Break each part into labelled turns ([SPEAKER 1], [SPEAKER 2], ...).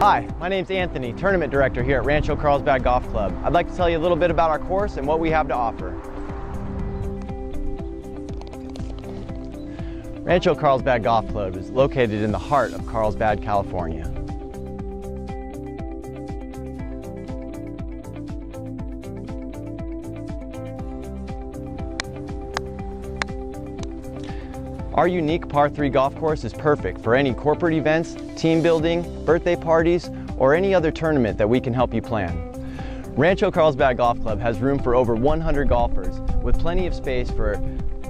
[SPEAKER 1] Hi, my name's Anthony, Tournament Director here at Rancho Carlsbad Golf Club. I'd like to tell you a little bit about our course and what we have to offer. Rancho Carlsbad Golf Club is located in the heart of Carlsbad, California. Our unique par 3 golf course is perfect for any corporate events, team building, birthday parties, or any other tournament that we can help you plan. Rancho Carlsbad Golf Club has room for over 100 golfers with plenty of space for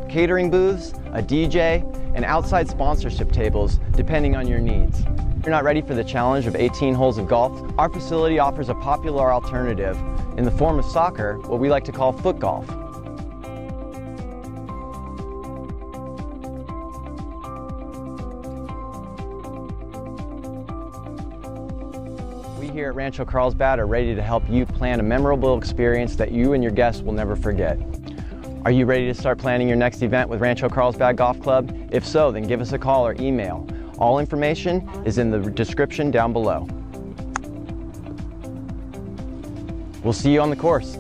[SPEAKER 1] catering booths, a DJ, and outside sponsorship tables depending on your needs. If you're not ready for the challenge of 18 holes of golf, our facility offers a popular alternative in the form of soccer, what we like to call foot golf. Here at Rancho Carlsbad are ready to help you plan a memorable experience that you and your guests will never forget. Are you ready to start planning your next event with Rancho Carlsbad Golf Club? If so, then give us a call or email. All information is in the description down below. We'll see you on the course.